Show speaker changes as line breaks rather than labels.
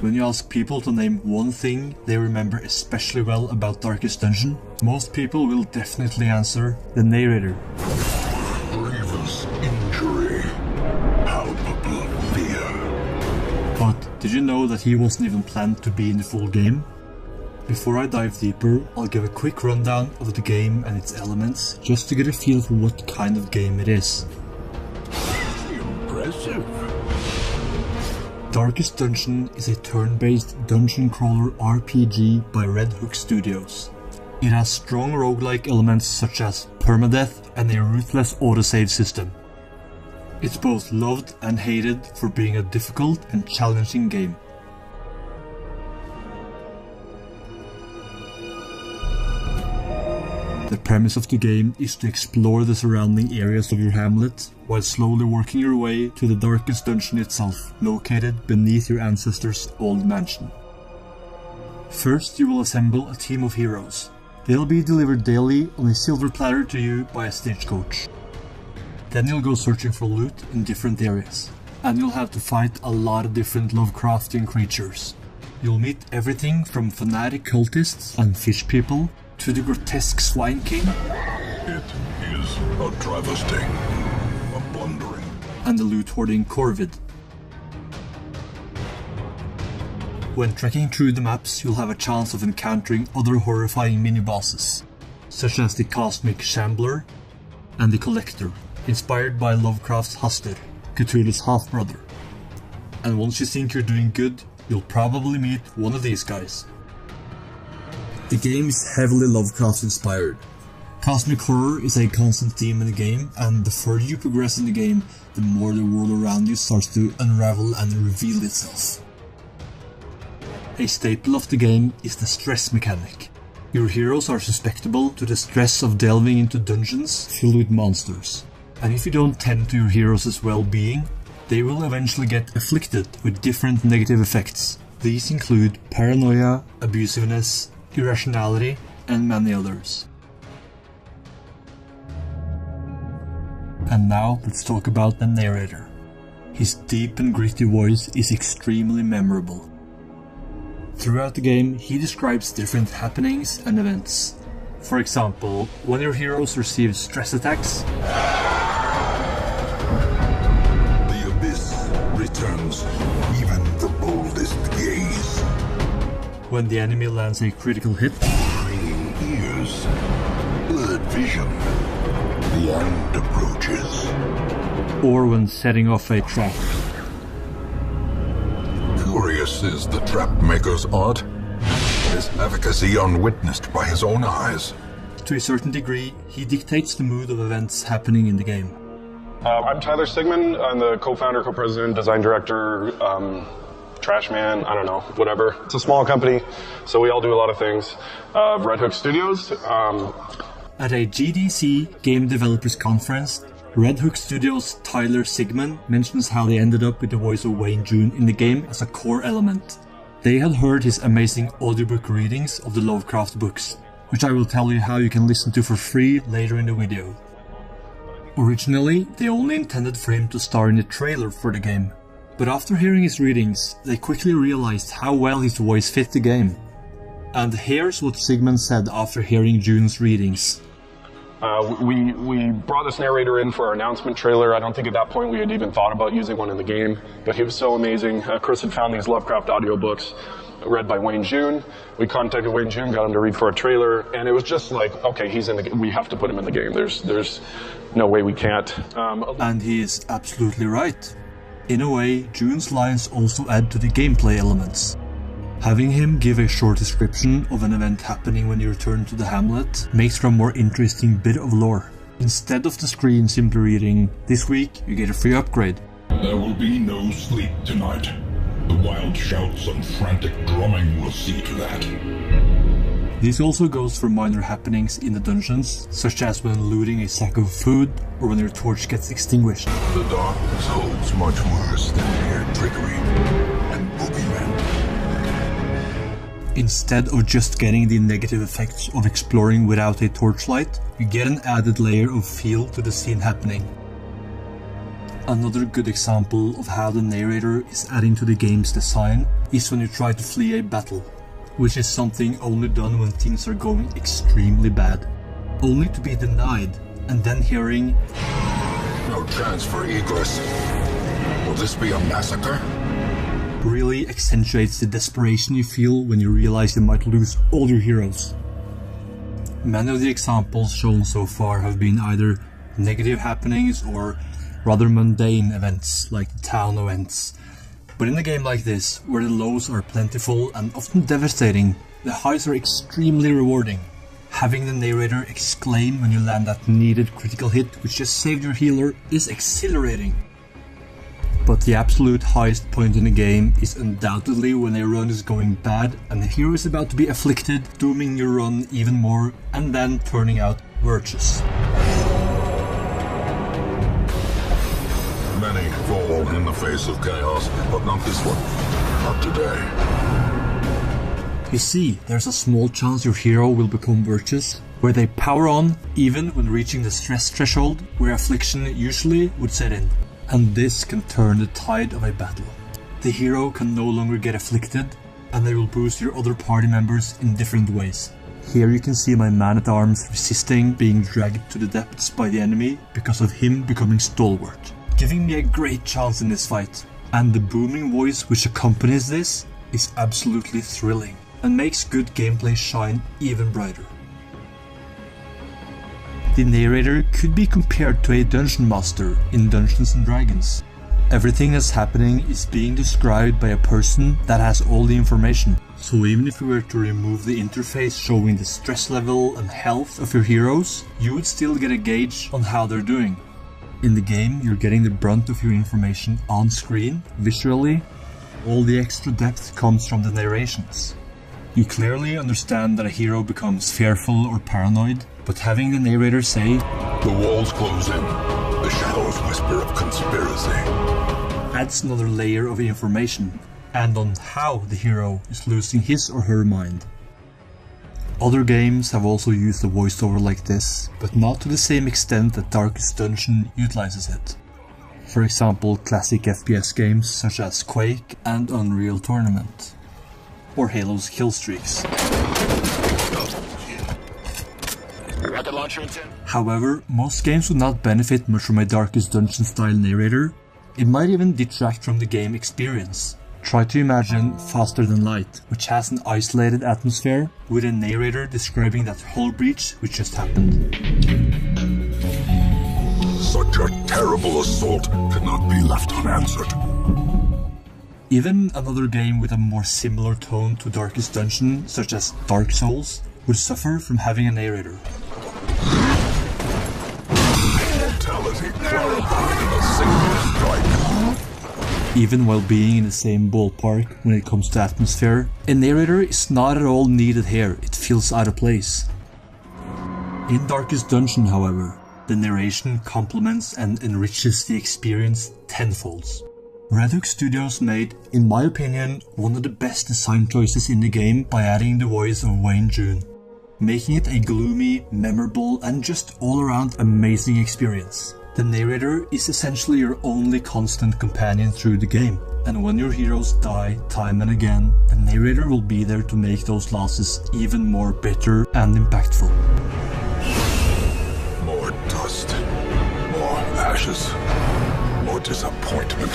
When you ask people to name one thing they remember especially well about Darkest Dungeon, most people will definitely answer the narrator.
Grievous injury. Palpable fear.
But did you know that he wasn't even planned to be in the full game? Before I dive deeper, I'll give a quick rundown of the game and its elements, just to get a feel for what kind of game it is. Darkest Dungeon is a turn-based dungeon crawler RPG by Red Hook Studios. It has strong roguelike elements such as permadeath and a ruthless autosave system. It's both loved and hated for being a difficult and challenging game. The premise of the game is to explore the surrounding areas of your hamlet while slowly working your way to the darkest dungeon itself, located beneath your ancestors' old mansion. First, you will assemble a team of heroes. They'll be delivered daily on a silver platter to you by a stagecoach. Then you'll go searching for loot in different areas, and you'll have to fight a lot of different Lovecraftian creatures. You'll meet everything from fanatic cultists and fish people to the grotesque Swine King
It is a travesty. A blundering.
and the loot hoarding Corvid. When trekking through the maps, you'll have a chance of encountering other horrifying mini bosses, such as the Cosmic Shambler and the Collector, inspired by Lovecraft's Hastur, Cthulhu's half brother. And once you think you're doing good, you'll probably meet one of these guys. The game is heavily Lovecraft inspired. Cosmic horror is a constant theme in the game, and the further you progress in the game, the more the world around you starts to unravel and reveal itself. A staple of the game is the stress mechanic. Your heroes are susceptible to the stress of delving into dungeons filled with monsters, and if you don't tend to your heroes' well-being, they will eventually get afflicted with different negative effects. These include paranoia, abusiveness, irrationality, and many others. And now let's talk about the narrator. His deep and gritty voice is extremely memorable. Throughout the game, he describes different happenings and events. For example, when your heroes receive stress attacks,
The abyss returns
when the enemy lands a critical hit,
Straining ears. Blurred vision. The end approaches.
or when setting off a trap.
Curious is the trap maker's art. His efficacy unwitnessed by his own eyes.
To a certain degree, he dictates the mood of events happening in the game.
Uh, I'm Tyler Sigman. I'm the co-founder, co-president, design director, um, trash man. I don't know, whatever. It's a small company, so we all do a lot of things. Uh, Red Hook Studios. Um,
At a GDC Game Developers Conference, Red Hook Studios' Tyler Sigman mentions how they ended up with the voice of Wayne June in the game as a core element. They had heard his amazing audiobook readings of the Lovecraft books, which I will tell you how you can listen to for free later in the video. Originally, they only intended for him to star in the trailer for the game, but after hearing his readings, they quickly realized how well his voice fit the game. And here's what Sigman said after hearing June's readings.
uh, we we brought this narrator in for our announcement trailer. I don't think at that point we had even thought about using one in the game, but he was so amazing. Uh, Chris had found these Lovecraft audiobooks read by Wayne June. We contacted Wayne June, got him to read for a trailer, and it was just like, okay, he's in the. We have to put him in the game. There's there's no way we can't. Um,
And he is absolutely right. In a way, June's lines also add to the gameplay elements. Having him give a short description of an event happening when you return to the hamlet makes for a more interesting bit of lore. Instead of the screen simply reading, This week you get a free upgrade,
There will be no sleep tonight. The wild shouts and frantic drumming will see to that.
This also goes for minor happenings in the dungeons, such as when looting a sack of food or when your torch gets extinguished.
The darkness holds much worse than mere trickery and boogeymen.
Instead of just getting the negative effects of exploring without a torchlight, you get an added layer of feel to the scene happening. Another good example of how the narrator is adding to the game's design is when you try to flee a battle, which is something only done when things are going extremely bad, only to be denied and then hearing
No chance for egress. Will this be a massacre?
really accentuates the desperation you feel when you realize you might lose all your heroes. Many of the examples shown so far have been either negative happenings or rather mundane events like the town events. But in a game like this, where the lows are plentiful and often devastating, the highs are extremely rewarding. Having the narrator exclaim when you land that needed critical hit which just saved your healer is exhilarating. But the absolute highest point in the game is undoubtedly when a run is going bad and the hero is about to be afflicted, dooming your run even more and then turning out virtuous.
Many fall in the face of chaos, but not this one. Not today.
You see, there's a small chance your hero will become virtuous, where they power on even when reaching the stress threshold where affliction usually would set in. And this can turn the tide of a battle. The hero can no longer get afflicted, and they will boost your other party members in different ways. Here you can see my man at arms resisting being dragged to the depths by the enemy because of him becoming stalwart, giving me a great chance in this fight. And the booming voice which accompanies this is absolutely thrilling and makes good gameplay shine even brighter. The narrator could be compared to a dungeon master in Dungeons and Dragons. Everything that's happening is being described by a person that has all the information. So even if we were to remove the interface showing the stress level and health of your heroes, you would still get a gauge on how they're doing. In the game, you're getting the brunt of your information on screen, visually. All the extra depth comes from the narrations. You clearly understand that a hero becomes fearful or paranoid, but having the narrator say,
The walls close in. The shadows whisper of conspiracy.
adds another layer of information and on how the hero is losing his or her mind. Other games have also used a voiceover like this, but not to the same extent that Darkest Dungeon utilizes it. For example, classic FPS games such as Quake and Unreal Tournament, or Halo's Killstreaks. However, most games would not benefit much from a Darkest Dungeon style narrator. It might even detract from the game experience. Try to imagine Faster Than Light, which has an isolated atmosphere with a narrator describing that hull breach which just happened.
Such a terrible assault cannot be left unanswered.
Even another game with a more similar tone to Darkest Dungeon, such as Dark Souls, would suffer from having a narrator. Even while being in the same ballpark when it comes to atmosphere, a narrator is not at all needed here, it feels out of place. In Darkest Dungeon, however, the narration complements and enriches the experience tenfolds. Red Studios made, in my opinion, one of the best design choices in the game by adding the voice of Wayne June, making it a gloomy, memorable, and just all around amazing experience. The narrator is essentially your only constant companion through the game, and when your heroes die time and again, the narrator will be there to make those losses even more bitter and impactful.
More dust. More ashes. More disappointment.